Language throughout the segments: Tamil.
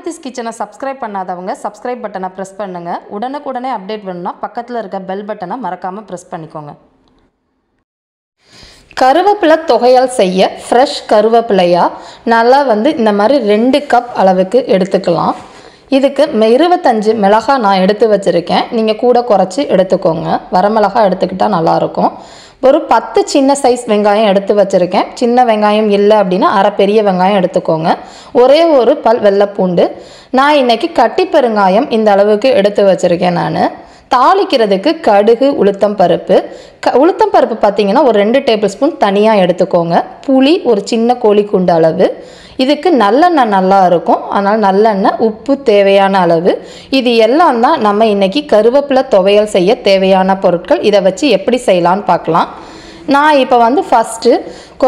கோமதிஸ் கிச்சனை சப்ஸ்கிரைப் பண்ணாதவங்க சப்ஸ்கிரைப் பட்டனை ப்ரெஸ் பண்ணுங்கள் உடனுக்குடனே அப்டேட் வேணும்னா பக்கத்தில் இருக்க பெல் பட்டனை மறக்காமல் ப்ரெஸ் பண்ணிக்கோங்க. கருவேப்பிலை தொகையால் செய்ய ஃப்ரெஷ் கருவேப்பிலையாக நல்லா வந்து இந்த மாதிரி ரெண்டு கப் அளவுக்கு எடுத்துக்கலாம். இதுக்கு இருபத்தஞ்சு மிளகாய் நான் எடுத்து வச்சுருக்கேன். நீங்கள் கூட குறைச்சி எடுத்துக்கோங்க. வரமிளகாய் எடுத்துக்கிட்டால் நல்லாயிருக்கும் ஒரு பத்து சின்ன சைஸ் வெங்காயம் எடுத்து வச்சுருக்கேன். சின்ன வெங்காயம் இல்லை அப்படின்னா அரை பெரிய வெங்காயம் எடுத்துக்கோங்க. ஒரே ஒரு பல் வெள்ளைப்பூண்டு. நான் இன்னைக்கு கட்டி பெருங்காயம் இந்த அளவுக்கு எடுத்து வச்சுருக்கேன் நான். தாளிக்கிறதுக்கு கடுகு உளுத்தம் பருப்பு. க உளுத்தம் பருப்பு பார்த்தீங்கன்னா ஒரு ரெண்டு டேபிள் ஸ்பூன் தனியாக எடுத்துக்கோங்க. புளி ஒரு சின்ன கோழி குண்டு அளவு. இதுக்கு நல்லெண்ணெய் நல்லா இருக்கும். அதனால் நல்லெண்ணெய் உப்பு தேவையான அளவு. இது எல்லாம் தான் நம்ம இன்னைக்கு கருவேப்பிலை துவையல் செய்ய தேவையான பொருட்கள். இதை வச்சு எப்படி செய்யலான்னு பார்க்கலாம் நான் இப்போ வந்து ஃபஸ்ட்டு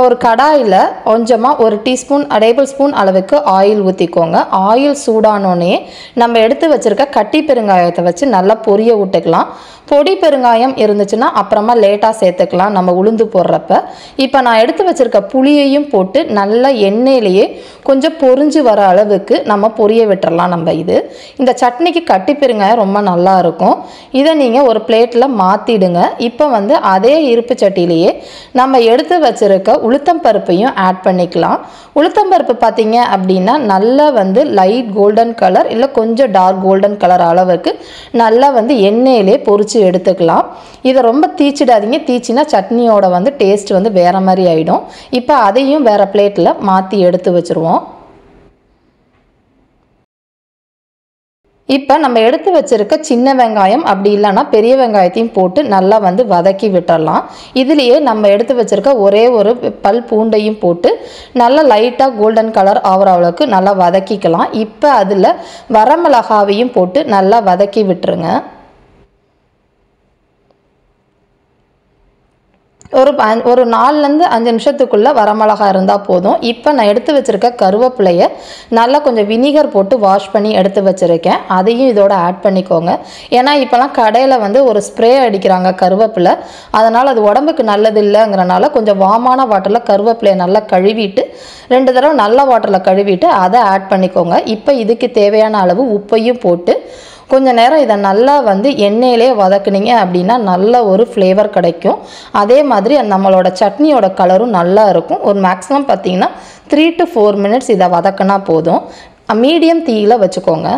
ஒரு கடாயில் கொஞ்சமாக ஒரு டீஸ்பூன் டேபிள் ஸ்பூன் அளவுக்கு ஆயில் ஊற்றிக்கோங்க ஆயில் சூடானோடனே நம்ம எடுத்து வச்சுருக்க கட்டி பெருங்காயத்தை வச்சு நல்லா பொரிய விட்டுக்கலாம். பொடி பெருங்காயம் இருந்துச்சுன்னா அப்புறமா லேட்டாக சேர்த்துக்கலாம் நம்ம உளுந்து போடுறப்ப. இப்போ நான் எடுத்து வச்சுருக்க புளியையும் போட்டு நல்லா எண்ணெயிலேயே கொஞ்சம் பொரிஞ்சு வர அளவுக்கு நம்ம பொரிய விட்டுறலாம் நம்ம இது. இந்த சட்னிக்கு கட்டி பெருங்காயம் ரொம்ப நல்லா இருக்கும். இதை நீங்கள் ஒரு பிளேட்டில் மாற்றிடுங்க இப்போ வந்து அதே இருப்பு சட்டிலேயே நம்ம எடுத்து வச்சுருக்க உளுத்தம் பருப்பையும் ஆட் பண்ணிக்கலாம். உளுத்தம் பருப்பு பார்த்தீங்க அப்படின்னா நல்லா வந்து லைட் கோல்டன் கலர் இல்லை கொஞ்சம் டார்க் கோல்டன் கலர் அளவுக்கு நல்லா வந்து எண்ணெயிலே பொறிச்சு எடுத்துக்கலாம். இதை ரொம்ப தீச்சிடாதீங்க. தீச்சினா சட்னியோட வந்து டேஸ்ட் வந்து வேற மாதிரி ஆகிடும் இப்போ அதையும் வேற பிளேட்டில் மாற்றி எடுத்து வச்சுருவோம். இப்போ நம்ம எடுத்து வச்சிருக்க சின்ன வெங்காயம் அப்படி இல்லைன்னா பெரிய வெங்காயத்தையும் போட்டு நல்லா வந்து வதக்கி விட்டுறலாம். இதுலேயே நம்ம எடுத்து வச்சிருக்க ஒரே ஒரு பல் பூண்டையும் போட்டு நல்லா லைட்டாக கோல்டன் கலர் ஆகிற அளவுக்கு நல்லா வதக்கிக்கலாம். இப்போ அதில் வரமிளகாவையும் போட்டு நல்லா வதக்கி விட்டுருங்க. ஒரு ஒரு நாலுலேருந்து அஞ்சு நிமிஷத்துக்குள்ளே வரமிளகா இருந்தால் போதும். இப்போ நான் எடுத்து வச்சுருக்க கருவேப்பிலையை நல்லா கொஞ்சம் வினிகர் போட்டு வாஷ் பண்ணி எடுத்து வச்சுருக்கேன். அதையும் இதோட ஆட் பண்ணிக்கோங்க. ஏன்னா இப்போலாம் கடையில் வந்து ஒரு ஸ்ப்ரே அடிக்கிறாங்க கருவேப்பிலை. அதனால் அது உடம்புக்கு நல்லது இல்லைங்கிறனால கொஞ்சம் வாமான வாட்டரில் கருவேப்பிலையை நல்லா கழுவிட்டு ரெண்டு தடவை நல்ல வாட்டரில் கழுவிட்டு அதை ஆட் பண்ணிக்கோங்க. இப்போ இதுக்கு தேவையான அளவு உப்பையும் போட்டு கொஞ்சம் நேரம் இதை நல்லா வந்து எண்ணெயிலே வதக்குனீங்க அப்படின்னா நல்ல ஒரு ஃப்ளேவர் கிடைக்கும். அதே மாதிரி நம்மளோட சட்னியோட கலரும் நல்லா இருக்கும். ஒரு மேக்ஸிமம் பார்த்தீங்கன்னா த்ரீ டு ஃபோர் மினிட்ஸ் இதை வதக்குனா போதும். மீடியம் தீயில் வச்சுக்கோங்க.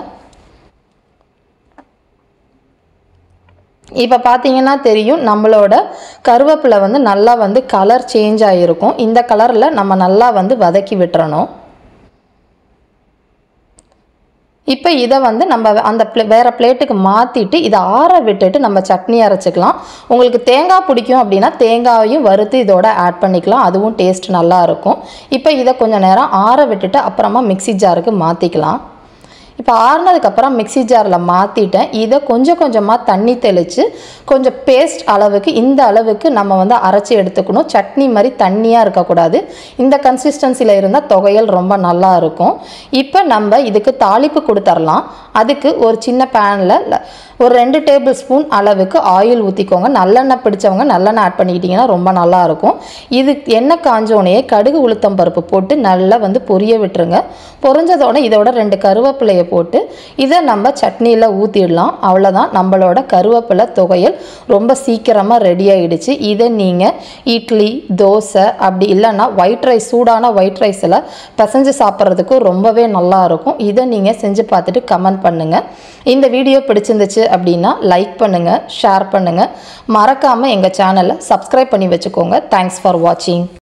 இப்போ பார்த்தீங்கன்னா தெரியும் நம்மளோட கருவேப்பிலை வந்து நல்லா வந்து கலர் சேஞ்ச் ஆகிருக்கும் இந்த கலரில் நம்ம நல்லா வந்து வதக்கி விட்டுறணும். இப்போ இதை வந்து நம்ம அந்த ப்ளே வேறு பிளேட்டுக்கு மாற்றிட்டு இதை ஆற விட்டுட்டு நம்ம சட்னி அரைச்சிக்கலாம். உங்களுக்கு தேங்காய் பிடிக்கும் அப்படின்னா தேங்காயையும் வறுத்து இதோட ஆட் பண்ணிக்கலாம். அதுவும் டேஸ்ட் நல்லா இருக்கும். இப்போ இதை கொஞ்சம் நேரம் ஆற விட்டுட்டு அப்புறமா மிக்ஸி ஜாருக்கு மாற்றிக்கலாம் இப்போ ஆறுனதுக்கப்புறம் மிக்ஸி ஜாரில் மாற்றிட்டேன் இதை கொஞ்சம் கொஞ்சமாக தண்ணி தெளித்து கொஞ்சம் பேஸ்ட் அளவுக்கு இந்த அளவுக்கு நம்ம வந்து அரைச்சி எடுத்துக்கணும். சட்னி மாதிரி தண்ணியாக இருக்கக்கூடாது. இந்த கன்சிஸ்டன்சியில் இருந்தால் தொகையல் ரொம்ப நல்லா இருக்கும். இப்போ நம்ம இதுக்கு தாளிப்பு கொடுத்துர்லாம். அதுக்கு ஒரு சின்ன பேனில் ஒரு ரெண்டு டேபிள் ஸ்பூன் அளவுக்கு ஆயில் ஊற்றிக்கோங்க நல்லெண்ணெய் பிடிச்சவங்க நல்லெண்ணெய் ஆட் பண்ணிக்கிட்டிங்கன்னா ரொம்ப நல்லா இருக்கும். இது எண்ணெய் காஞ்சோடனே கடுகு உளுத்தம் பருப்பு போட்டு நல்லா வந்து பொரிய விட்டுருங்க. பொரிஞ்சதோட இதோட ரெண்டு கருவேப்பிலையை போட்டு இதை நம்ம சட்னியில் ஊற்றிடலாம் அவ்வளோதான் நம்மளோட கருவேப்பிலை துவையல் ரொம்ப சீக்கிரமாக ரெடி ஆகிடுச்சு இதை நீங்கள் இட்லி தோசை அப்படி இல்லைன்னா ஒயிட் ரைஸ் சூடான ஒயிட் ரைஸில் பிசைஞ்சு சாப்பிட்றதுக்கு ரொம்பவே நல்லா இருக்கும். இதை நீங்கள் செஞ்சு பார்த்துட்டு கமெண்ட் பண்ணுங்கள் இந்த வீடியோ பிடிச்சிருந்துச்சு அப்படின்னா லைக் பண்ணுங்கள் ஷேர் பண்ணுங்கள் மறக்காமல் எங்கள் சேனலை சப்ஸ்கிரைப் பண்ணி வச்சுக்கோங்க. தேங்க்ஸ் ஃபார் வாட்சிங்